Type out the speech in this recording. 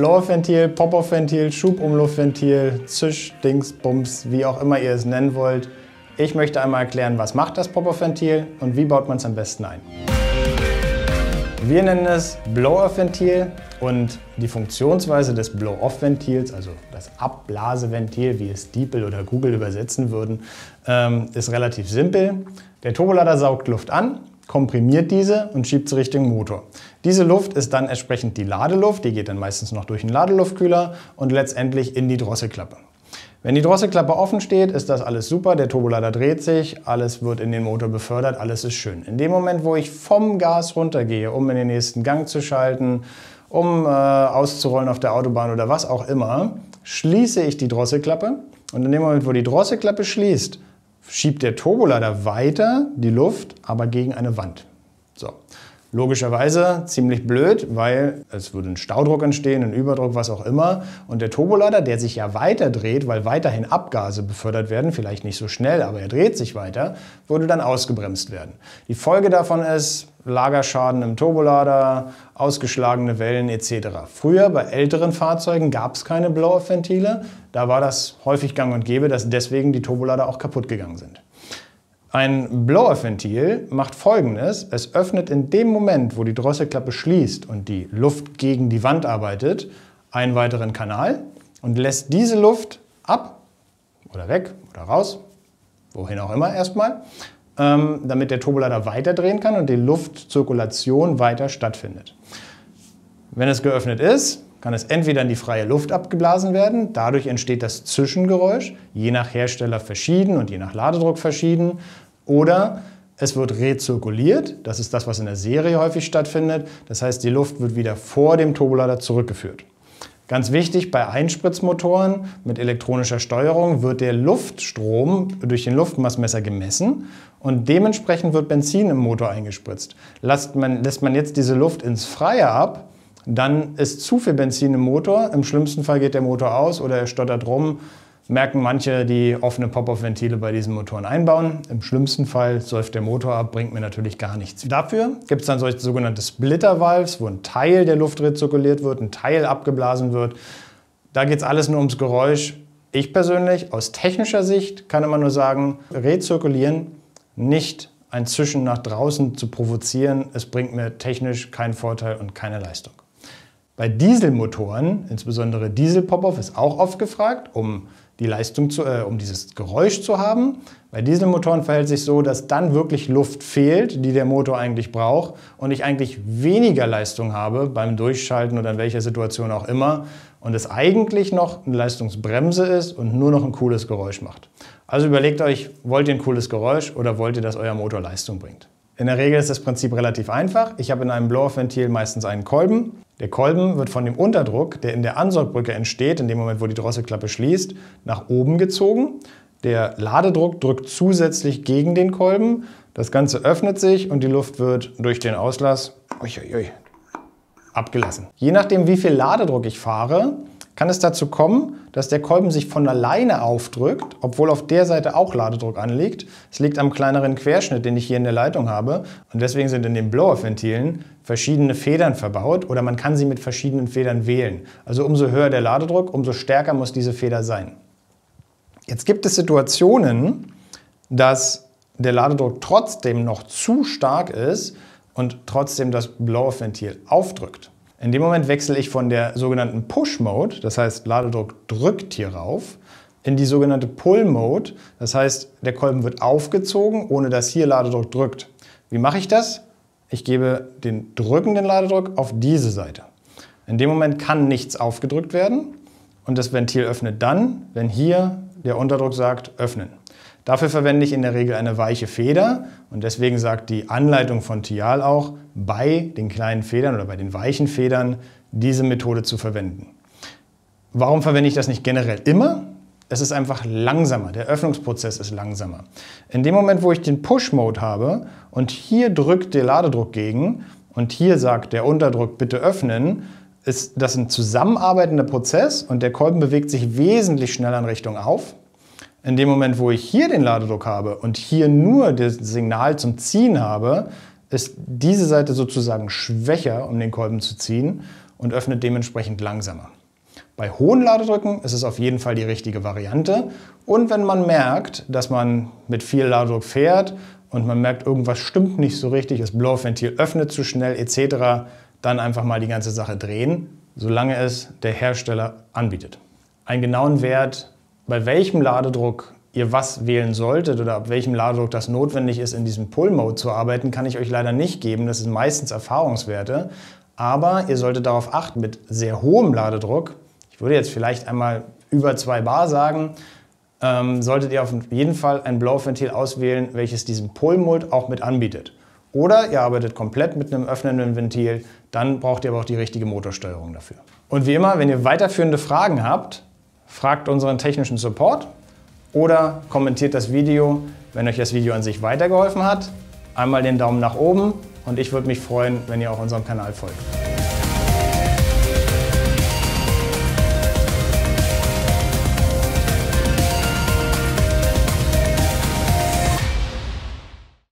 Blow-Off-Ventil, Pop-Off-Ventil, Schubumluftventil, Zisch, Dings, Bums, wie auch immer ihr es nennen wollt. Ich möchte einmal erklären, was macht das Pop-Off-Ventil und wie baut man es am besten ein. Wir nennen es Blow-Off-Ventil und die Funktionsweise des Blow-Off-Ventils, also das Abblaseventil, wie es DeepL oder Google übersetzen würden, ähm, ist relativ simpel. Der Turbolader saugt Luft an, komprimiert diese und schiebt sie Richtung Motor. Diese Luft ist dann entsprechend die Ladeluft, die geht dann meistens noch durch den Ladeluftkühler und letztendlich in die Drosselklappe. Wenn die Drosselklappe offen steht, ist das alles super, der Turbolader dreht sich, alles wird in den Motor befördert, alles ist schön. In dem Moment, wo ich vom Gas runtergehe, um in den nächsten Gang zu schalten, um äh, auszurollen auf der Autobahn oder was auch immer, schließe ich die Drosselklappe und in dem Moment, wo die Drosselklappe schließt, schiebt der Turbolader weiter die Luft, aber gegen eine Wand. So. Logischerweise ziemlich blöd, weil es würde ein Staudruck entstehen, ein Überdruck, was auch immer. Und der Turbolader, der sich ja weiter dreht, weil weiterhin Abgase befördert werden, vielleicht nicht so schnell, aber er dreht sich weiter, würde dann ausgebremst werden. Die Folge davon ist Lagerschaden im Turbolader, ausgeschlagene Wellen etc. Früher bei älteren Fahrzeugen gab es keine Blow-Off-Ventile. Da war das häufig gang und gäbe, dass deswegen die Turbolader auch kaputt gegangen sind. Ein Blow-Off-Ventil macht folgendes. Es öffnet in dem Moment, wo die Drosselklappe schließt und die Luft gegen die Wand arbeitet, einen weiteren Kanal und lässt diese Luft ab oder weg oder raus, wohin auch immer erstmal, ähm, damit der Turbolader weiterdrehen kann und die Luftzirkulation weiter stattfindet. Wenn es geöffnet ist, kann es entweder in die freie Luft abgeblasen werden, dadurch entsteht das Zwischengeräusch, je nach Hersteller verschieden und je nach Ladedruck verschieden, oder es wird rezirkuliert, das ist das, was in der Serie häufig stattfindet, das heißt, die Luft wird wieder vor dem Turbolader zurückgeführt. Ganz wichtig, bei Einspritzmotoren mit elektronischer Steuerung wird der Luftstrom durch den Luftmaßmesser gemessen und dementsprechend wird Benzin im Motor eingespritzt. Lässt man, lässt man jetzt diese Luft ins Freie ab, dann ist zu viel Benzin im Motor. Im schlimmsten Fall geht der Motor aus oder er stottert rum. Merken manche, die offene Pop-Off-Ventile bei diesen Motoren einbauen. Im schlimmsten Fall säuft der Motor ab, bringt mir natürlich gar nichts. Dafür gibt es dann solche sogenannte Splitter-Valves, wo ein Teil der Luft rezirkuliert wird, ein Teil abgeblasen wird. Da geht es alles nur ums Geräusch. Ich persönlich, aus technischer Sicht, kann immer nur sagen, rezirkulieren, nicht ein Zischen nach draußen zu provozieren. Es bringt mir technisch keinen Vorteil und keine Leistung. Bei Dieselmotoren, insbesondere Diesel-Pop-Off, ist auch oft gefragt, um die Leistung zu, äh, um dieses Geräusch zu haben. Bei Dieselmotoren verhält sich so, dass dann wirklich Luft fehlt, die der Motor eigentlich braucht und ich eigentlich weniger Leistung habe beim Durchschalten oder in welcher Situation auch immer und es eigentlich noch eine Leistungsbremse ist und nur noch ein cooles Geräusch macht. Also überlegt euch, wollt ihr ein cooles Geräusch oder wollt ihr, dass euer Motor Leistung bringt? In der Regel ist das Prinzip relativ einfach. Ich habe in einem Blow-Off-Ventil meistens einen Kolben. Der Kolben wird von dem Unterdruck, der in der Ansaugbrücke entsteht, in dem Moment, wo die Drosselklappe schließt, nach oben gezogen. Der Ladedruck drückt zusätzlich gegen den Kolben. Das Ganze öffnet sich und die Luft wird durch den Auslass uiuiui, abgelassen. Je nachdem, wie viel Ladedruck ich fahre, kann es dazu kommen, dass der Kolben sich von alleine aufdrückt, obwohl auf der Seite auch Ladedruck anliegt. Es liegt am kleineren Querschnitt, den ich hier in der Leitung habe. Und deswegen sind in den Blow-Off-Ventilen verschiedene Federn verbaut oder man kann sie mit verschiedenen Federn wählen. Also umso höher der Ladedruck, umso stärker muss diese Feder sein. Jetzt gibt es Situationen, dass der Ladedruck trotzdem noch zu stark ist und trotzdem das Blow-Off-Ventil aufdrückt. In dem Moment wechsle ich von der sogenannten Push-Mode, das heißt Ladedruck drückt hier rauf, in die sogenannte Pull-Mode, das heißt der Kolben wird aufgezogen, ohne dass hier Ladedruck drückt. Wie mache ich das? Ich gebe den drückenden Ladedruck auf diese Seite. In dem Moment kann nichts aufgedrückt werden und das Ventil öffnet dann, wenn hier der Unterdruck sagt öffnen. Dafür verwende ich in der Regel eine weiche Feder und deswegen sagt die Anleitung von Tial auch, bei den kleinen Federn oder bei den weichen Federn diese Methode zu verwenden. Warum verwende ich das nicht generell immer? Es ist einfach langsamer, der Öffnungsprozess ist langsamer. In dem Moment, wo ich den Push-Mode habe und hier drückt der Ladedruck gegen und hier sagt der Unterdruck bitte öffnen, ist das ein zusammenarbeitender Prozess und der Kolben bewegt sich wesentlich schneller in Richtung auf. In dem Moment, wo ich hier den Ladedruck habe und hier nur das Signal zum Ziehen habe, ist diese Seite sozusagen schwächer, um den Kolben zu ziehen. und öffnet dementsprechend langsamer. Bei hohen Ladedrücken ist es auf jeden Fall die richtige Variante. Und wenn man merkt, dass man mit viel Ladedruck fährt und man merkt, irgendwas stimmt nicht so richtig, das Blow-Ventil öffnet zu schnell etc., dann einfach mal die ganze Sache drehen, solange es der Hersteller anbietet. Einen genauen Wert, bei welchem Ladedruck ihr was wählen solltet oder ab welchem Ladedruck das notwendig ist, in diesem Pull-Mode zu arbeiten, kann ich euch leider nicht geben. Das sind meistens Erfahrungswerte. Aber ihr solltet darauf achten, mit sehr hohem Ladedruck, ich würde jetzt vielleicht einmal über 2 Bar sagen, ähm, solltet ihr auf jeden Fall ein Blow-Ventil auswählen, welches diesen Pull-Mode auch mit anbietet. Oder ihr arbeitet komplett mit einem öffnenden Ventil, dann braucht ihr aber auch die richtige Motorsteuerung dafür. Und wie immer, wenn ihr weiterführende Fragen habt, fragt unseren technischen Support oder kommentiert das Video, wenn euch das Video an sich weitergeholfen hat. Einmal den Daumen nach oben und ich würde mich freuen, wenn ihr auch unserem Kanal folgt.